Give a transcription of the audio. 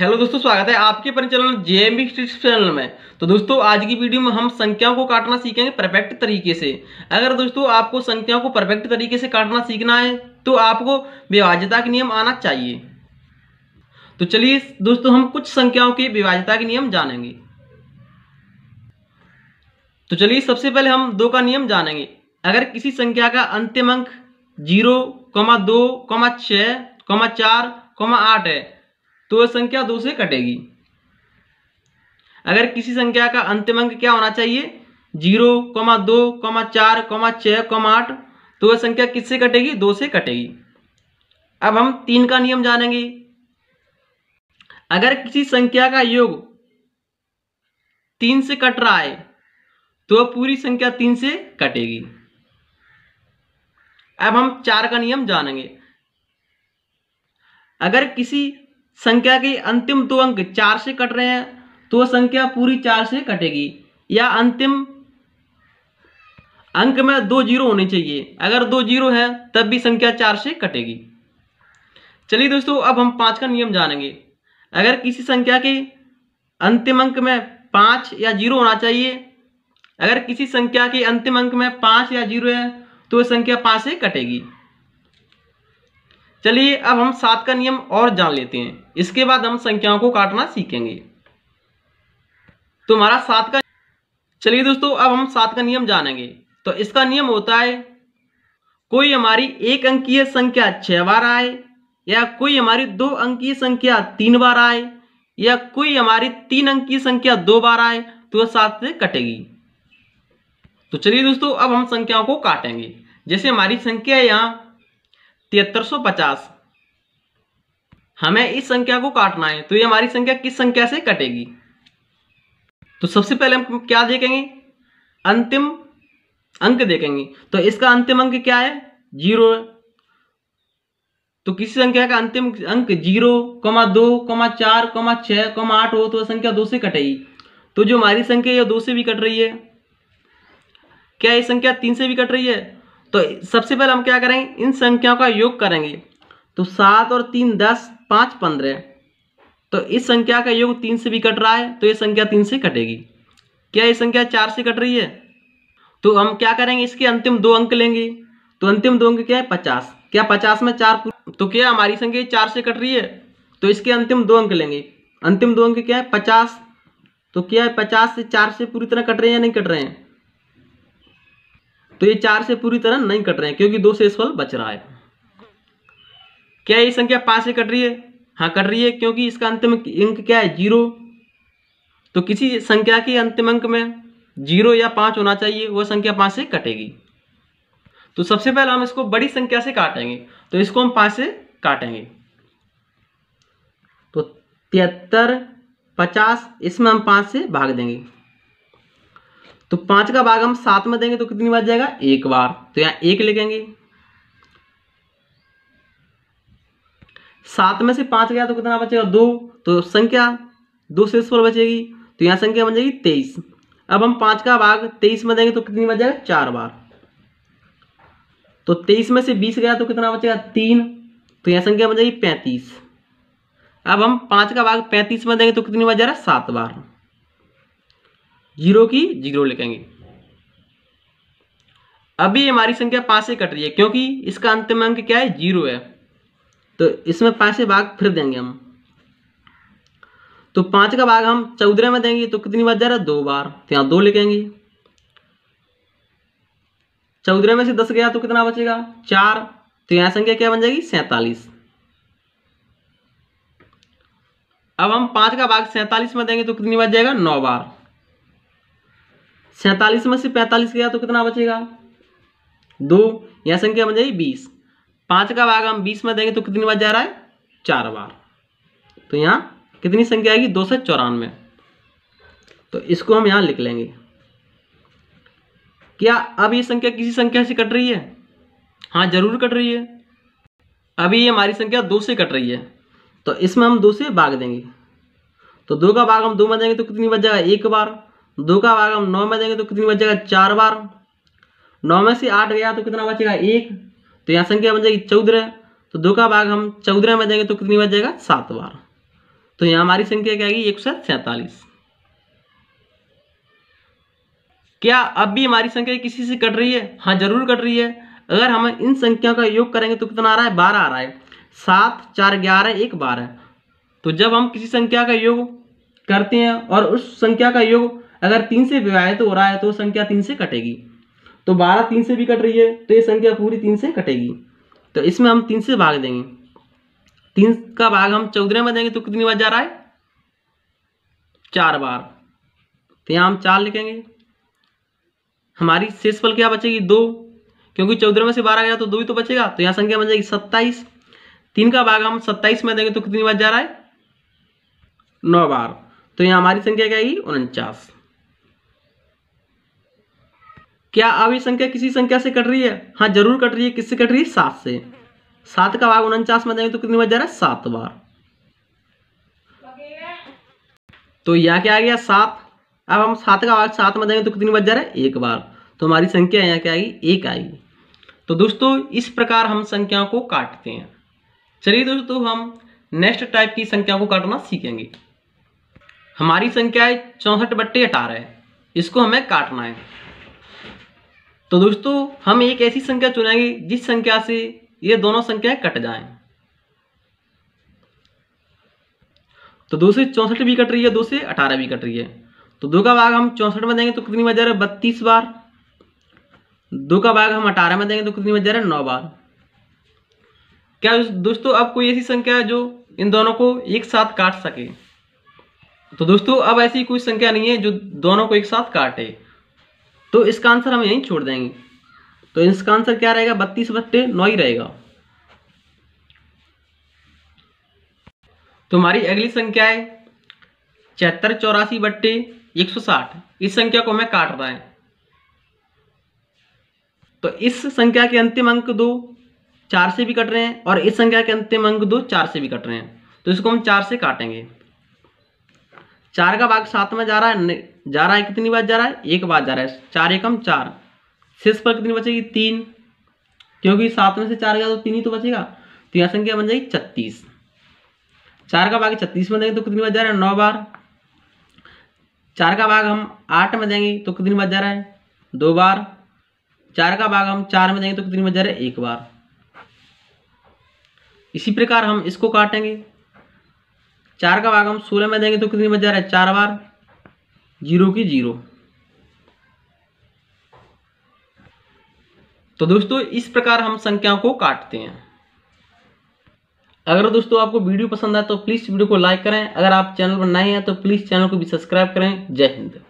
Hello दोस्तों, स्वागत है आपके अपने चैनल जेएमबी स्ट्रीट चैनल में। तो दोस्तों, आज की वीडियो में हम संख्याओं को काटना सीखेंगे परफेक्ट तरीके से। अगर दोस्तों, आपको संख्याओं को परफेक्ट तरीके से काटना सीखना है तो आपको विभाज्यता के नियम आना चाहिए। तो चलिए, दोस्तों, हम कुछ संख्याओं के विभाज्यता के नियम जानेंगे। तो चलिए, सबसे पहले हम दो का नियम जानेंगे। अगर किसी संख्या का अंतिम अंक ज़ीरो, कमा दो, कमा छ कमा चार, कमा आठ है तो वह संख्या दो से कटेगी। अगर किसी संख्या का अंतिम अंक क्या होना चाहिए? ज़ीरो, कमा दो, कमा चार, कमा छ कमा आठ तो वह संख्या किससे कटेगी? दो से कटेगी। अब हम तीन का नियम जानेंगे। अगर किसी संख्या का योग तीन से कट रहा है तो वह पूरी संख्या तीन से कटेगी। अब हम चार का नियम जानेंगे। अगर किसी संख्या के अंतिम दो अंक चार से कट रहे हैं तो संख्या पूरी चार से कटेगी। या अंतिम अंक में दो ज़ीरो होने चाहिए। अगर दो ज़ीरो है, तब भी संख्या चार से कटेगी। चलिए दोस्तों, अब हम पाँच का नियम जानेंगे। अगर किसी संख्या के अंतिम अंक में पाँच या ज़ीरो होना चाहिए, अगर किसी संख्या के अंतिम अंक में पाँच या ज़ीरो है तो वह संख्या पाँच से कटेगी। चलिए अब हम सात का नियम और जान लेते हैं। इसके बाद हम संख्याओं को काटना सीखेंगे। तो हमारा सात का चलिए दोस्तों, अब हम सात का नियम जानेंगे। तो इसका नियम होता है, कोई हमारी एक अंकीय संख्या छह बार आए, या कोई हमारी दो अंकीय संख्या तीन बार आए, या कोई हमारी तीन अंकीय संख्या दो बार आए तो वह सात से कटेगी। तो चलिए दोस्तों, अब हम संख्याओं को काटेंगे। जैसे हमारी संख्या यहाँ तिहत्तर सौ पचास। हमें इस संख्या को काटना है तो ये हमारी संख्या किस संख्या से कटेगी? तो सबसे पहले हम क्या देखेंगे? अंतिम अंक देखेंगे। तो इसका अंतिम अंक क्या है? ज़ीरो है। तो किसी संख्या का अंतिम अंक ज़ीरो, कमा दो, कमा चार, कमा छ कमा आठ हो तो संख्या दो से कटेगी। तो जो हमारी संख्या ये दो से भी कट रही है। क्या ये संख्या तीन से भी कट रही है? तो सबसे पहले हम क्या करेंगे इन संख्याओं का योग करेंगे। तो सात और तीन, दस, पाँच, पंद्रह। तो इस संख्या का योग तीन से भी कट रहा है तो ये संख्या तीन से कटेगी। क्या ये संख्या चार से कट रही है? तो हम क्या करेंगे? इसके अंतिम दो अंक लेंगे। तो अंतिम दो अंक क्या है? पचास। क्या पचास में चार तो क्या हमारी संख्या चार से कट रही है? तो इसके अंतिम दो अंक लेंगे। अंतिम दो अंक क्या है? पचास। तो क्या है? पचास से चार से पूरी तरह कट रहे हैं या नहीं कट रहे हैं? तो ये चार से पूरी तरह नहीं कट रहे हैं, क्योंकि दो से इस फल बच रहा है। क्या ये संख्या पाँच से कट रही है? हाँ कट रही है, क्योंकि इसका अंतिम अंक क्या है? ज़ीरो। तो किसी संख्या के अंतिम अंक में ज़ीरो या पाँच होना चाहिए, वह संख्या पाँच से कटेगी। तो सबसे पहले हम इसको बड़ी संख्या से काटेंगे तो इसको हम पाँच से काटेंगे। तो तिहत्तर, पचास, इसमें हम पाँच से भाग देंगे। तो पाँच का भाग हम सात में देंगे तो कितनी बार जाएगा? एक बार। तो यहाँ एक लिखेंगे। सात में से पाँच गया तो कितना बचेगा? दो। तो संख्या दो से पर बचेगी। तो यहाँ संख्या बन जाएगी तेईस। अब हम पाँच का भाग तेईस में देंगे तो कितनी बच जाएगा? चार बार। तो तेईस में से बीस गया तो कितना बचेगा? तीन। तो यहाँ संख्या बन जाएगी पैंतीस। अब हम पाँच का भाग पैंतीस में देंगे तो कितनी बच जाएगा? सात बार। ज़ीरो की ज़ीरो लिखेंगे। अभी हमारी संख्या पाँच से कट रही है, क्योंकि इसका अंतिम अंक क्या है? ज़ीरो है। तो इसमें पाँच से भाग फिर देंगे हम। तो पाँच का भाग हम चौदह में देंगे तो कितनी बार जा रहा है? दो बार। तो यहाँ दो लिखेंगे। चौदह में से दस गया तो कितना बचेगा? चार। तो यहाँ संख्या क्या बन जाएगी? सैतालीस। अब हम पाँच का भाग सैतालीस में देंगे तो कितनी बार जाएगा? नौ बार। सैतालीस में से पैंतालीस गया तो कितना बचेगा? दो। यह संख्या बन जाएगी बीस। पाँच का भाग हम बीस में देंगे तो कितनी बार जा रहा है? चार बार। तो यहाँ कितनी संख्या आएगी? दो सौ चौरानवे। तो इसको हम यहाँ लिख लेंगे। क्या अब ये संख्या किसी संख्या से कट रही है? हाँ ज़रूर कट रही है। अभी ये हमारी संख्या दो से कट रही है। तो इसमें हम दो से भाग देंगे। तो दो का भाग हम दो में देंगे तो कितनी बच जाएगा? एक बार। दो का भाग हम नौ में देंगे तो कितनी बचेगा? चार बार। नौ में से आठ गया तो कितना बचेगा? एक। तो यहाँ संख्या बन जाएगी चौदह। तो दो का भाग हम चौदह में देंगे तो कितनी बचेगा? सात बार। तो यहाँ हमारी संख्या क्या आएगी? एक सौ सैतालीस। क्या अब भी हमारी संख्या किसी से कट रही है? हाँ ज़रूर कट रही है। अगर हम इन संख्या का योग करेंगे तो कितना आ रहा है? बारह आ रहा है। सात, चार, ग्यारह, एक, बारह। तो जब हम किसी संख्या का योग करते हैं और उस संख्या का योग अगर तीन से विवाहित हो रहा है तो संख्या तीन से कटेगी। तो बारह तीन से भी कट रही है तो ये संख्या पूरी तीन से कटेगी। तो इसमें हम तीन से भाग देंगे। तीन का भाग हम चौदह में देंगे तो कितनी बार जा रहा है? चार बार। तो यहाँ हम चार लिखेंगे। हमारी शेष फल क्या बचेगी? दो। क्योंकि चौदह में से बारह गया तो दो ही तो बचेगा। तो यहाँ संख्या बन जाएगी सत्ताईस। तीन का भाग हम सत्ताईस में देंगे तो कितनी बार जा रहा है? नौ बार। तो यहाँ हमारी संख्या क्या आएगी उनचास। क्या अब ये संख्या किसी संख्या से कट रही है? हाँ ज़रूर कट रही है। किससे कट रही है? सात से। सात का भाग उनचास में देंगे तो कितनी बार जा रहा है? सात बार। तो यहाँ क्या आ गया? सात। अब हम सात का भाग सात में देंगे तो कितनी बार जा रहा है? एक बार। तो हमारी संख्या यहाँ क्या आएगी? एक आएगी। तो दोस्तों, इस प्रकार हम संख्याओं को काटते हैं। चलिए दोस्तों, हम नेक्स्ट टाइप की संख्या को काटना सीखेंगे। हमारी संख्या है चौंसठ बट्टे अठारह। इसको हमें काटना है। तो दोस्तों, हम एक ऐसी संख्या चुनेंगे जिस संख्या से ये दोनों संख्याएँ कट जाएँ। तो दो से चौंसठ भी कट रही है, दो से अठारह भी कट रही है। तो दो का भाग हम चौंसठ में देंगे तो कितनी बार जा रहा है? बत्तीस बार। दो का भाग हम अठारह में देंगे तो कितनी बार जा रहा है? नौ बार। क्या दोस्तों, अब कोई ऐसी संख्या है जो इन दोनों को एक साथ काट सके? तो दोस्तों, अब ऐसी कोई संख्या नहीं है जो दोनों को एक साथ काटे। तो इसका आंसर हम यहीं छोड़ देंगे। तो इसका आंसर क्या रहेगा? बत्तीस बट्टे नौ ही रहेगा। तो हमारी अगली संख्या है छिहत्तर चौरासी बट्टे एक सौ साठ। इस संख्या को हमें काट रहा है। तो इस संख्या के अंतिम अंक दो चार से भी कट रहे हैं और इस संख्या के अंतिम अंक दो चार से भी कट रहे हैं। तो इसको हम चार से काटेंगे। चार का भाग सात में जा रहा है जा रहा है कितनी बार जा रहा है? एक बार जा रहा है। चार एकम चार। शेष पर कितनी बचेगी? तीन। क्योंकि सात में से चार गया तो तीन ही तो बचेगा। तो यह संख्या बन जाएगी छत्तीस। चार का भाग छत्तीस में देंगे तो कितनी बार जा रहा है? नौ बार। चार का भाग हम आठ में देंगे तो कितनी बार जा रहा है? दो बार। चार का भाग हम चार में देंगे तो कितनी बार जा रहा है? एक बार। इसी प्रकार हम इसको काटेंगे। चार का भाग हम सोलह में देंगे तो कितनी बच जा रहा है? चार बार ज़ीरो की ज़ीरो। तो दोस्तों, इस प्रकार हम संख्याओं को काटते हैं। अगर दोस्तों आपको वीडियो पसंद आए तो प्लीज़ वीडियो को लाइक करें। अगर आप चैनल पर नए हैं तो प्लीज़ चैनल को भी सब्सक्राइब करें। जय हिंद।